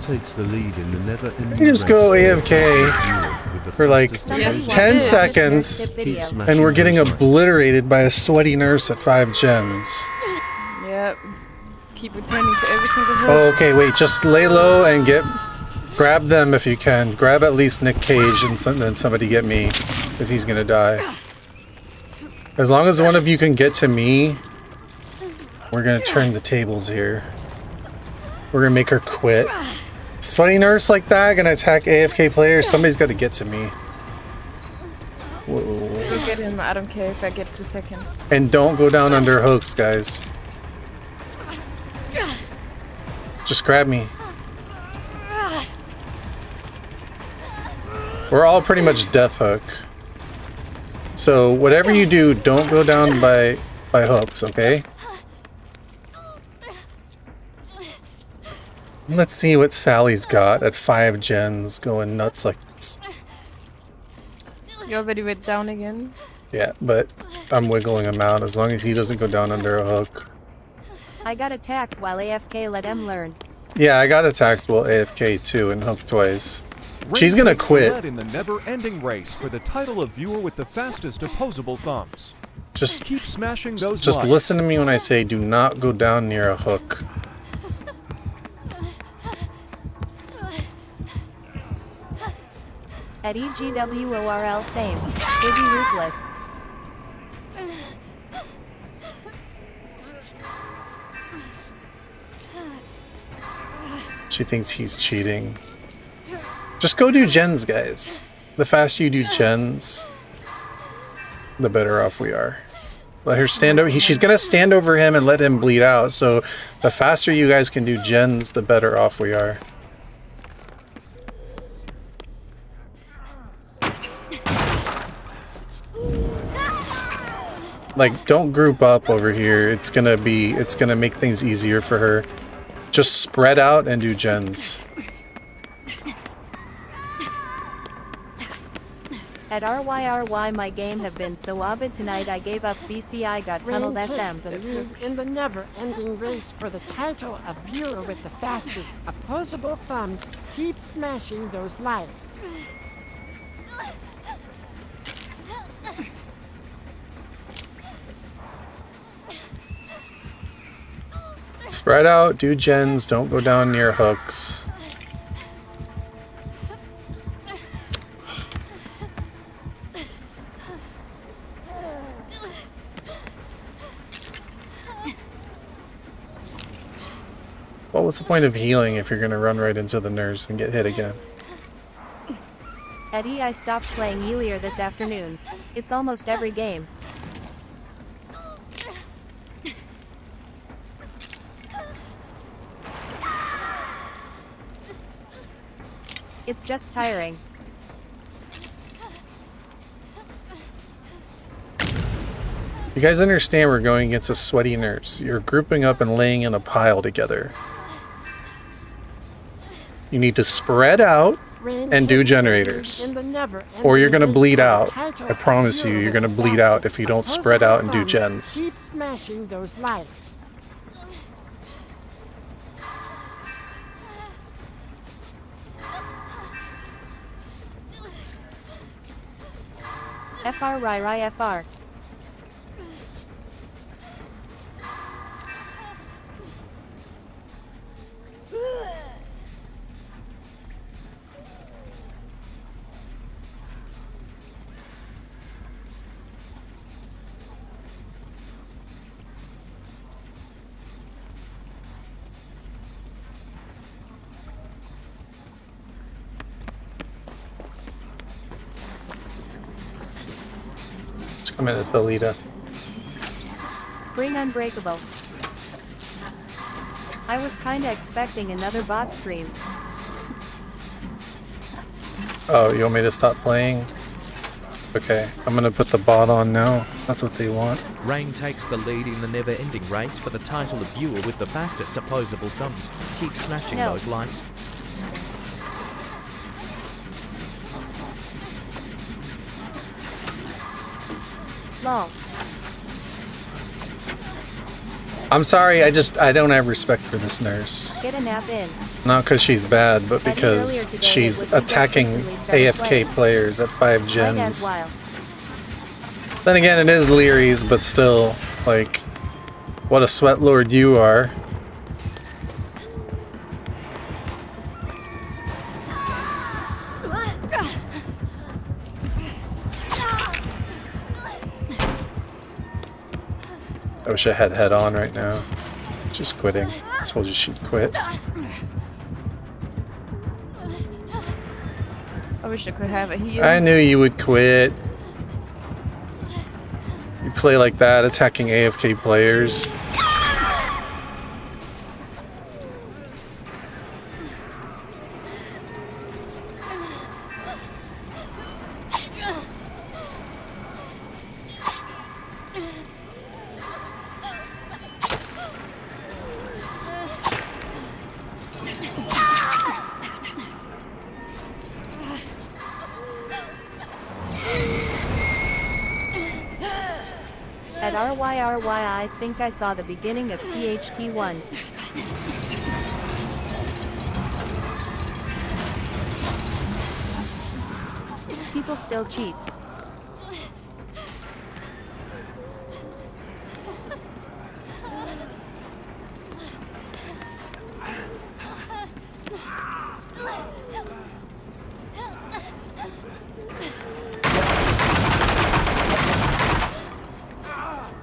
takes the lead in the never ending You just go AFK for like 10 seconds, and we're getting obliterated by a sweaty nurse at 5 gens. Yep. Keep returning to every single hole. Oh, okay, wait, just lay low and get... Grab them if you can. Grab at least Nick Cage and then somebody get me, because he's gonna die. As long as one of you can get to me, we're gonna turn the tables here. We're gonna make her quit. Sweaty nurse like that gonna attack AFK players. Somebody's got to get to me. Whoa. Go get him. I don't care if I get to second. And don't go down under hooks, guys. Just grab me. We're all pretty much death hook. So whatever you do, don't go down by by hooks, okay? Let's see what Sally's got at five gens going nuts like this. You already went down again. Yeah, but I'm wiggling him out as long as he doesn't go down under a hook. I got attacked while AFK let M learn. Yeah, I got attacked while AFK too and hooked twice. She's gonna quit. in the never-ending race for the title of viewer with the fastest opposable thumbs. Just Keep smashing those just likes. listen to me when I say do not go down near a hook. At EGWORL same. Iggy Ruthless. She thinks he's cheating. Just go do gens, guys. The faster you do gens, the better off we are. Let her stand over. He, she's gonna stand over him and let him bleed out. So, the faster you guys can do gens, the better off we are. Like, don't group up over here. It's gonna be. It's gonna make things easier for her. Just spread out and do gens. At RYRY my game have been so abid tonight I gave up BCI got tunneled Rain takes SM. the lead in the never-ending race for the title of viewer with the fastest opposable thumbs. Keep smashing those likes. Spread out, do gens, don't go down near hooks. What was the point of healing if you're gonna run right into the nurse and get hit again? Eddie I stopped playing Elier this afternoon. It's almost every game. It's just tiring. You guys understand we're going against a sweaty nurse. You're grouping up and laying in a pile together. You need to spread out and do takes the lead generators. in the never-ending Or you're gonna bleed out. I promise you, you're gonna bleed out if you don't spread out and do gens. Keep smashing those likes. FR Rai Rai FR. Just come in at the Lita. Bring Unbreakable. I was kinda expecting another bot stream. Oh, you want me to stop playing? Okay, I'm gonna put the bot on now. That's what they want. Rain takes the lead in the never-ending race for the title of viewer with the fastest opposable thumbs. Keep smashing No. those likes. Lol. I'm sorry, I just I don't have respect for this nurse. Get a nap in. Not because she's bad, but because today she's was he just attacking AFK playing. players at five gens. Then again, it is Leary's, but still, like, what a sweat lord you are. Wish I had head on right now. She's quitting. Told you she'd quit. I wish I could have it here. I knew you would quit. You play like that, attacking AFK players. I think I saw the beginning of THT1. People still cheat.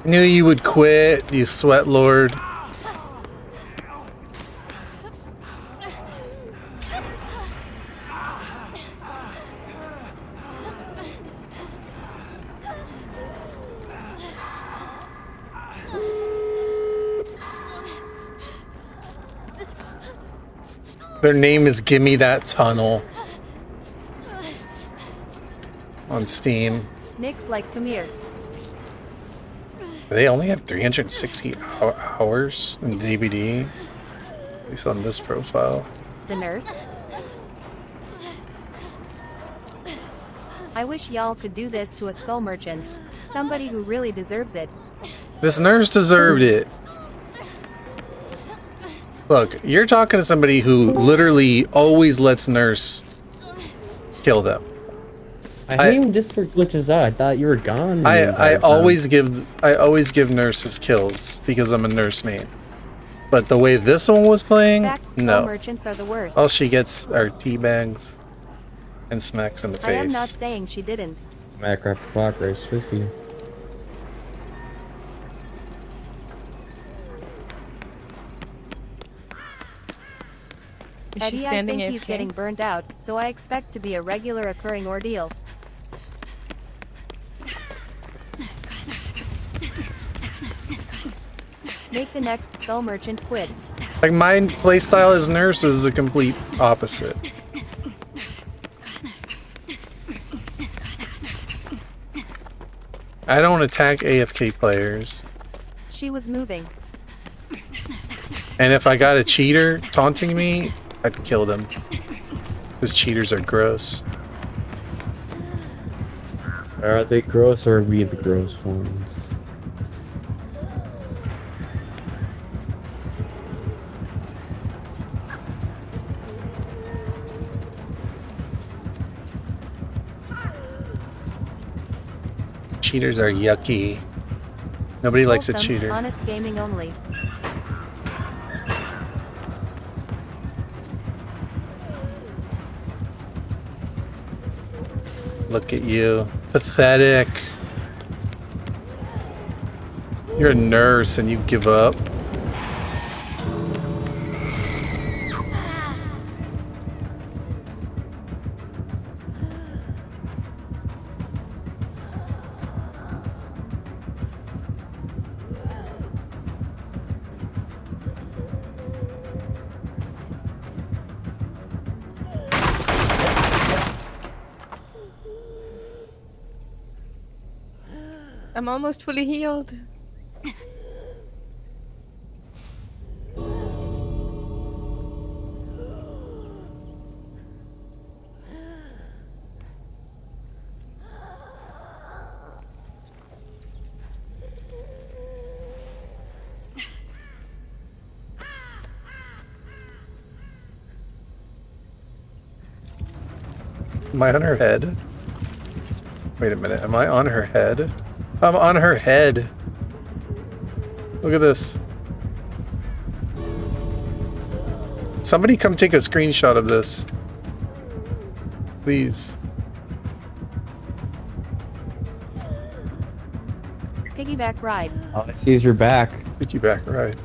Knew you would quit, you sweat lord. Their name is Gimme That Tunnel on Steam. Nick's like, come here. They only have 360 hours in DBD. At least on this profile. The nurse? I wish y'all could do this to a skull merchant. Somebody who really deserves it. This nurse deserved it. Look, you're talking to somebody who literally always lets nurse kill them. I I- hate just for glitches out. I thought you were gone. the I, entire I time. always give I always give nurses kills because I'm a nurse main. But the way this one was playing, Fact, no. merchants are the worst. All she gets are tea bags and smacks in the face. I am not saying she didn't. Minecraft clock race whiskey. Is she Eddie, I standing think he's getting burned out, so I expect to be a regular occurring ordeal. Make the next skull merchant quit. Like my playstyle as nurse is the complete opposite. I don't attack AFK players. She was moving. And if I got a cheater taunting me, I'd kill them. Because cheaters are gross. Are they gross or are we the gross ones? Cheaters are yucky. Nobody likes a cheater. Honest gaming only. Look at you. Pathetic. You're a nurse and you give up. I'm almost fully healed. Am I on her head? Wait a minute, am I on her head? I'm on her head. Look at this. Somebody come take a screenshot of this. Please. Piggyback ride. All I see is your back. Piggyback ride.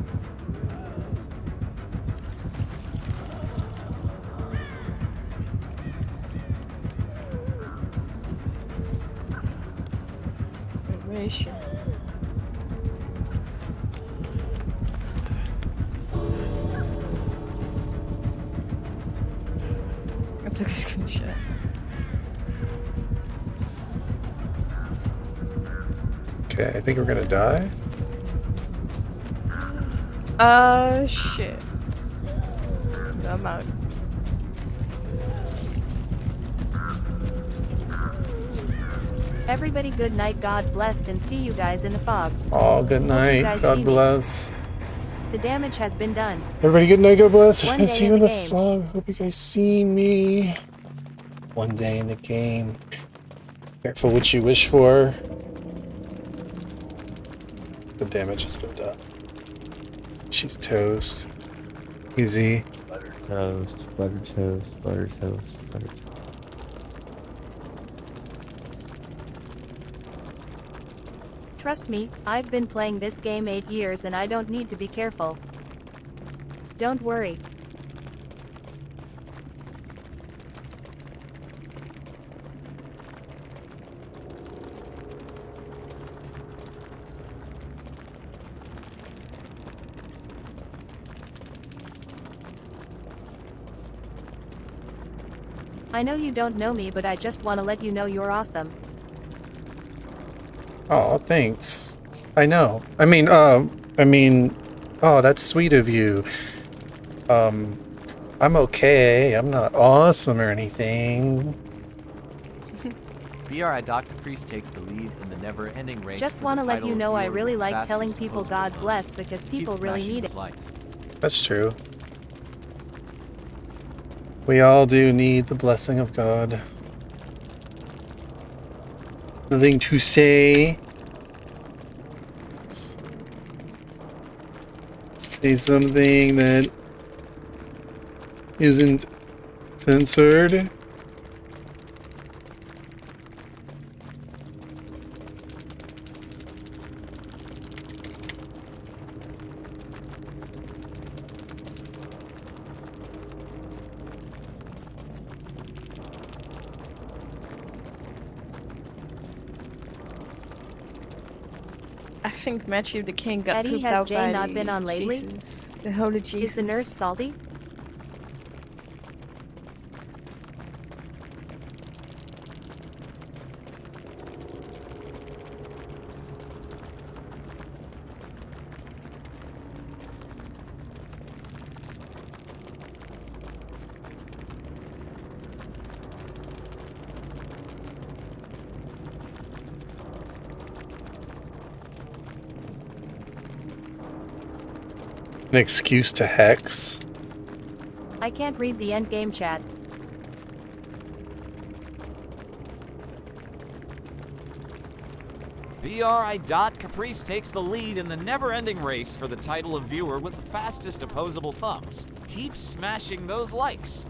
Okay, I think we're gonna die. Uh, shit. I'm out. Everybody good night, God blessed, and see you guys in the fog. Oh, good night. God see me. bless. The damage has been done. Everybody, good night. God bless. One I see you in the the fog. Hope you guys see me. One day in the game. Careful what you wish for. The damage has been done. She's toast. Easy. Butter toast, butter toast, butter toast, butter toast. Trust me, I've been playing this game 8 years and I don't need to be careful. Don't worry. I know you don't know me but I just want to let you know you're awesome. Oh, thanks. I know. I mean, uh, I mean, oh, that's sweet of you. Um, I'm okay. I'm not awesome or anything. BRI Dr. Priest takes the lead in the never-ending race. Just want to let you know I really like telling people God bless because people really need it. likes. That's true. We all do need the blessing of God. Nothing to say. Say something that isn't censored. I think Matthew the King got Eddie, pooped has out Jay by not been on lately? Jesus, the holy Jesus. Is the nurse salty? An excuse to hex. I can't read the endgame chat. BRI Dot Caprice takes the lead in the never-ending race for the title of viewer with the fastest opposable thumbs. Keep smashing those likes.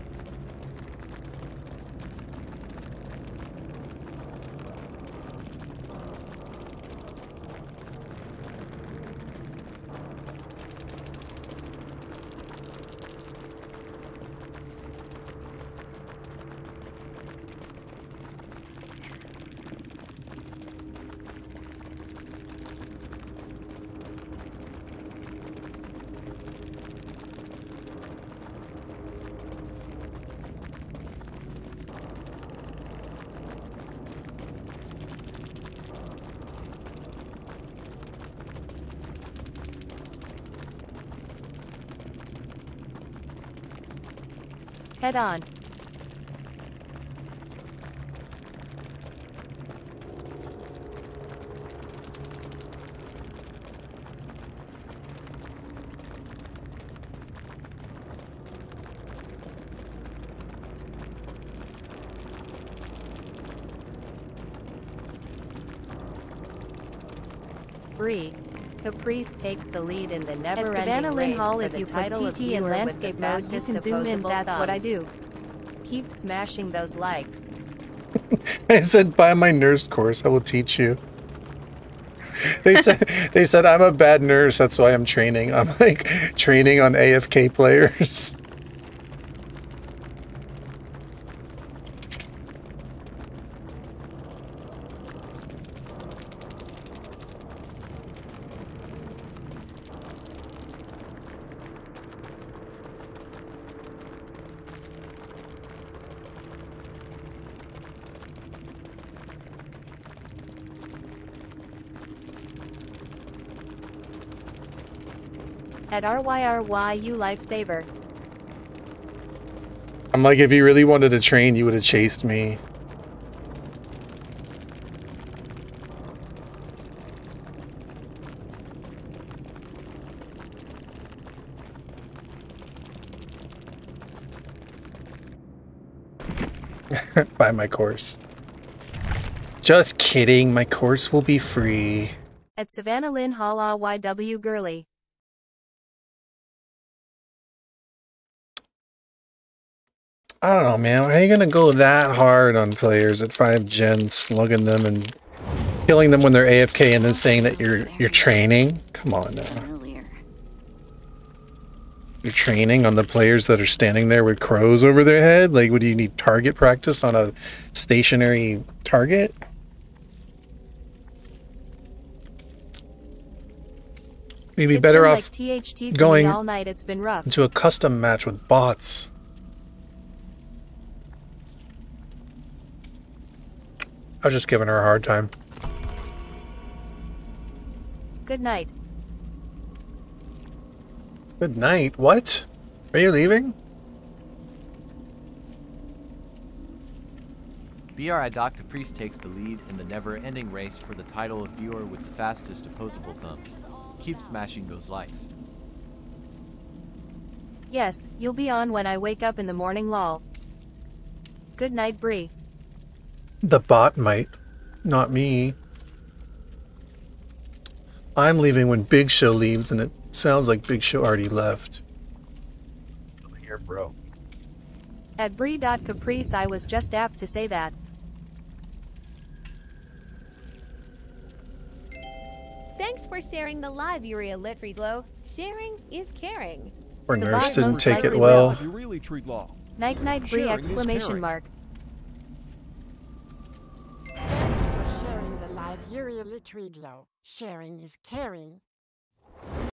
Head on. Bree. Caprice takes the lead in the At never-ending Savannah Lynn Hall, for if the you put title of TT in viewer with the landscape mode, you can zoom in. opposable That's what I do. Keep smashing those likes. I said, buy my nurse course. I will teach you. They said, they said I'm a bad nurse. That's why I'm training. I'm like training on AFK players. At RYRYU Lifesaver. I'm like, if you really wanted to train, you would have chased me. Buy my course. Just kidding. My course will be free. At Savannah Lynn Hall RYW Girly. I don't know, man. How are you gonna go that hard on players at five gen, slugging them and killing them when they're AFK, and then saying that you're you're training? Come on now. You're training on the players that are standing there with crows over their head. Like, what do you need target practice on a stationary target? You'd be better off like going all night. It's been rough. into a custom match with bots. I was just giving her a hard time. Good night. Good night. What? Are you leaving? BRI Doc Priest takes the lead in the never-ending race for the title of viewer with the fastest opposable thumbs. Keep smashing those likes. Yes, you'll be on when I wake up in the morning lol. Good night, Bree. The bot might. Not me. I'm leaving when Big Show leaves, and it sounds like Big Show already left. Here, bro. At Bree.caprice I was just apt to say that. Thanks for sharing the live, Uriel Litfriedlow. Sharing is caring. Or The Nurse didn't take it well. You really treat law. Night night Bree Sharing is exclamation caring. mark. Uriel Litridlo. Sharing is caring.